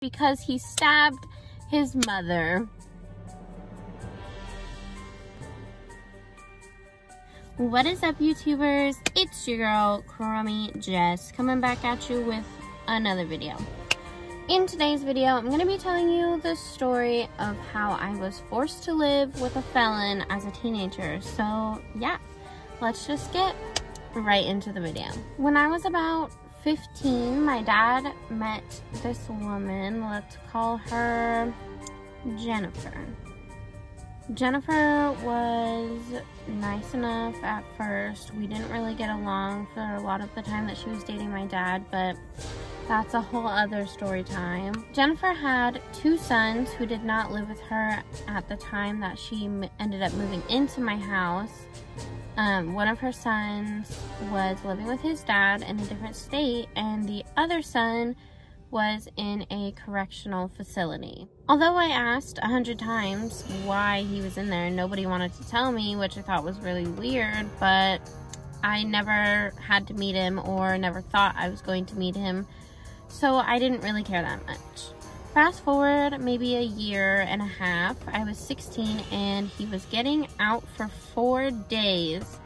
because he stabbed his mother. What is up YouTubers? It's your girl Crummy Jess coming back at you with another video. In today's video, I'm going to be telling you the story of how I was forced to live with a felon as a teenager. So yeah, let's just get right into the video. When I was about 15, my dad met this woman, let's call her Jennifer. Jennifer was nice enough at first. We didn't really get along for a lot of the time that she was dating my dad, but that's a whole other story time. Jennifer had two sons who did not live with her at the time that she ended up moving into my house. Um, one of her sons was living with his dad in a different state, and the other son was in a correctional facility. Although I asked a hundred times why he was in there, nobody wanted to tell me, which I thought was really weird, but I never had to meet him or never thought I was going to meet him so I didn't really care that much. Fast forward maybe a year and a half, I was 16 and he was getting out for four days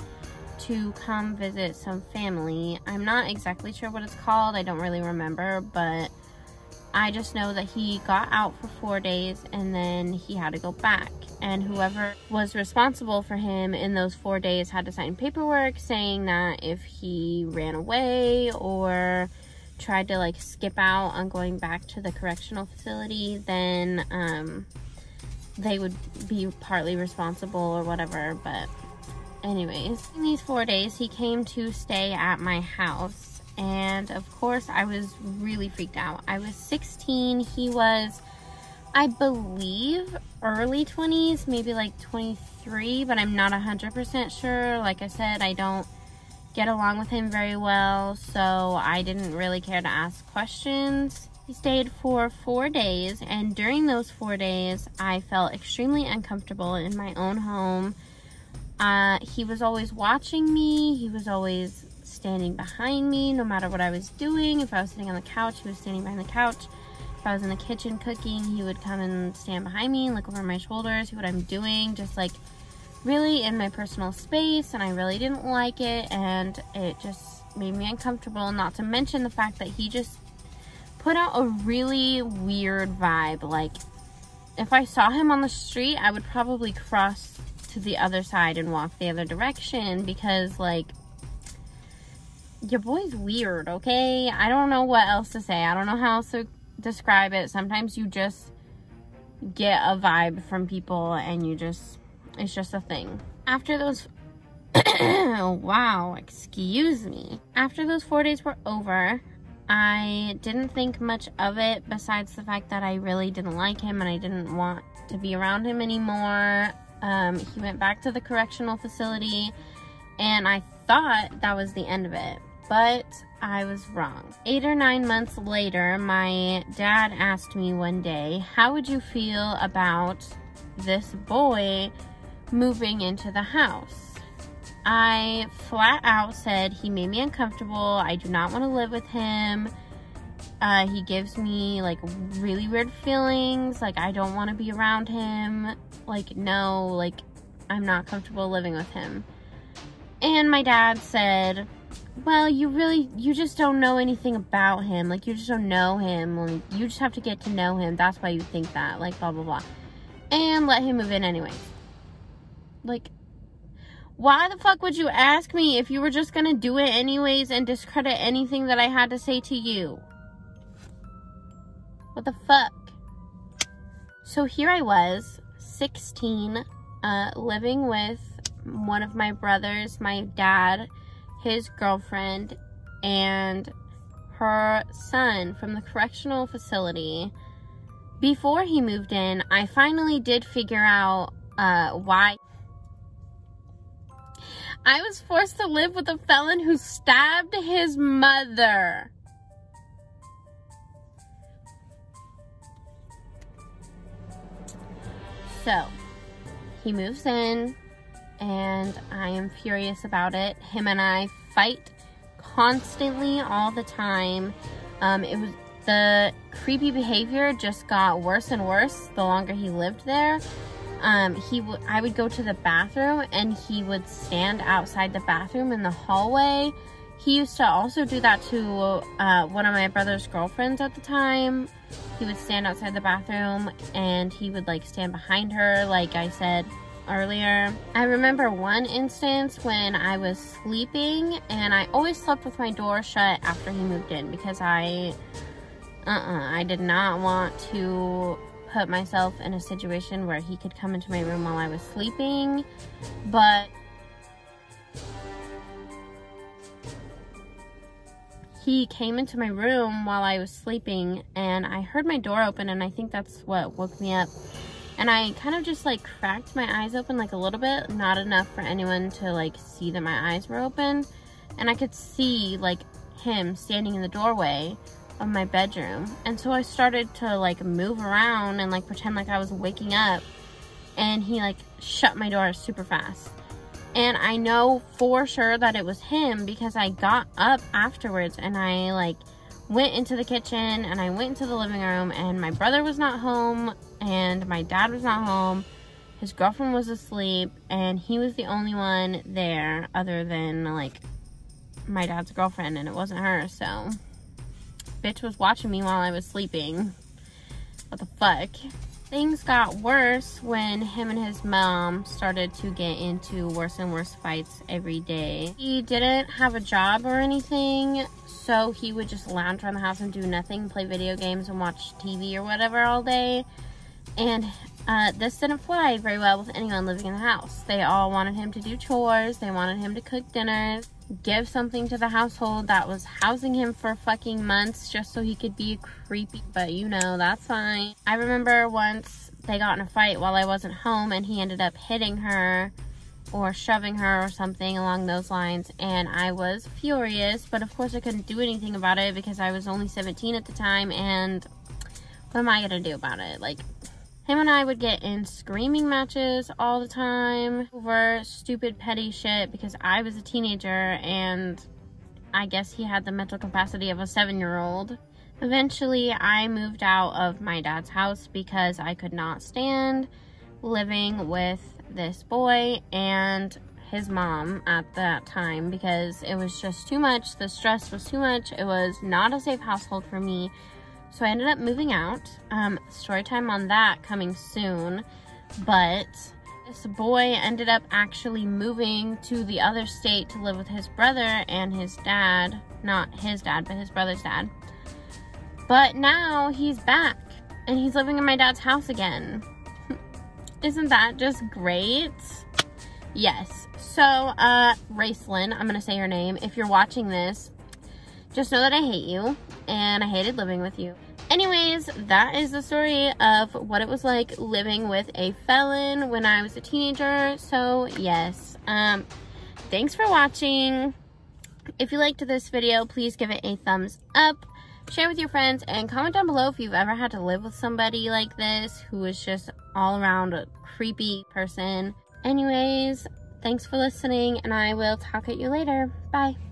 to come visit some family. I'm not exactly sure what it's called, I don't really remember, but I just know that he got out for four days and then he had to go back. And whoever was responsible for him in those four days had to sign paperwork saying that if he ran away or tried to like skip out on going back to the correctional facility, then um, they would be partly responsible or whatever. But anyways, in these four days, he came to stay at my house. And of course, I was really freaked out. I was 16. He was, I believe, early 20s, maybe like 23, but I'm not 100% sure. Like I said, I don't get along with him very well, so I didn't really care to ask questions. He stayed for four days, and during those four days, I felt extremely uncomfortable in my own home. Uh, he was always watching me, he was always standing behind me no matter what I was doing. If I was sitting on the couch, he was standing behind the couch. If I was in the kitchen cooking, he would come and stand behind me look over my shoulders, see what I'm doing, just like really in my personal space and I really didn't like it and it just made me uncomfortable not to mention the fact that he just put out a really weird vibe. Like if I saw him on the street I would probably cross to the other side and walk the other direction because like your boy's weird okay? I don't know what else to say. I don't know how else to describe it. Sometimes you just get a vibe from people and you just it's just a thing. After those, wow, excuse me. After those four days were over, I didn't think much of it besides the fact that I really didn't like him and I didn't want to be around him anymore. Um, he went back to the correctional facility and I thought that was the end of it, but I was wrong. Eight or nine months later, my dad asked me one day, how would you feel about this boy moving into the house. I flat out said he made me uncomfortable. I do not want to live with him. Uh, he gives me like really weird feelings. Like I don't want to be around him. Like no, like I'm not comfortable living with him. And my dad said, well, you really, you just don't know anything about him. Like you just don't know him. Like, you just have to get to know him. That's why you think that. Like blah, blah, blah. And let him move in anyways. Like, why the fuck would you ask me if you were just gonna do it anyways and discredit anything that I had to say to you? What the fuck? So here I was, 16, uh, living with one of my brothers, my dad, his girlfriend, and her son from the correctional facility. Before he moved in, I finally did figure out uh, why I was forced to live with a felon who stabbed his mother. So, he moves in, and I am furious about it. Him and I fight constantly all the time. Um, it was the creepy behavior just got worse and worse the longer he lived there. Um, he I would go to the bathroom and he would stand outside the bathroom in the hallway. He used to also do that to uh, one of my brother's girlfriends at the time. He would stand outside the bathroom and he would like stand behind her, like I said earlier. I remember one instance when I was sleeping and I always slept with my door shut after he moved in because I, uh-uh, I did not want to put myself in a situation where he could come into my room while I was sleeping, but he came into my room while I was sleeping and I heard my door open and I think that's what woke me up. And I kind of just like cracked my eyes open like a little bit, not enough for anyone to like see that my eyes were open. And I could see like him standing in the doorway of my bedroom. And so I started to like move around and like pretend like I was waking up. And he like shut my door super fast. And I know for sure that it was him because I got up afterwards and I like went into the kitchen and I went into the living room and my brother was not home and my dad was not home. His girlfriend was asleep and he was the only one there other than like my dad's girlfriend and it wasn't her so bitch was watching me while I was sleeping. What the fuck? Things got worse when him and his mom started to get into worse and worse fights every day. He didn't have a job or anything, so he would just lounge around the house and do nothing, play video games and watch TV or whatever all day. And uh, this didn't fly very well with anyone living in the house. They all wanted him to do chores, they wanted him to cook dinners, give something to the household that was housing him for fucking months just so he could be creepy. But you know, that's fine. I remember once they got in a fight while I wasn't home and he ended up hitting her or shoving her or something along those lines and I was furious but of course I couldn't do anything about it because I was only 17 at the time and what am I gonna do about it like him and I would get in screaming matches all the time over stupid petty shit because I was a teenager and I guess he had the mental capacity of a seven-year-old. Eventually, I moved out of my dad's house because I could not stand living with this boy and his mom at that time because it was just too much. The stress was too much. It was not a safe household for me. So I ended up moving out. Um, story time on that coming soon. But this boy ended up actually moving to the other state to live with his brother and his dad. Not his dad, but his brother's dad. But now he's back and he's living in my dad's house again. Isn't that just great? Yes. So, uh, Raceland, I'm gonna say your name. If you're watching this, just know that I hate you and I hated living with you. Anyways, that is the story of what it was like living with a felon when I was a teenager. So yes, um, thanks for watching. If you liked this video, please give it a thumbs up, share with your friends, and comment down below if you've ever had to live with somebody like this who is just all around a creepy person. Anyways, thanks for listening, and I will talk at you later. Bye.